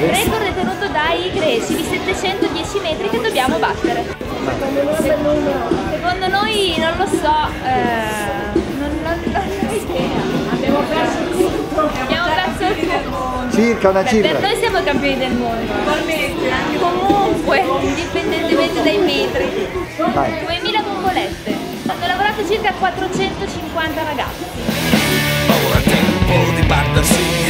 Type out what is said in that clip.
Record detenuto dai greci di 710 metri che dobbiamo battere. Secondo noi non lo so, eh, non, non, non ho idea. Abbiamo perso tutto. Abbiamo perso tutto. Circa una cifra. Per noi siamo campioni del mondo. Comunque, indipendentemente dai metri. 2000 bombolette circa 450 ragazzi. Ora è tempo di battersi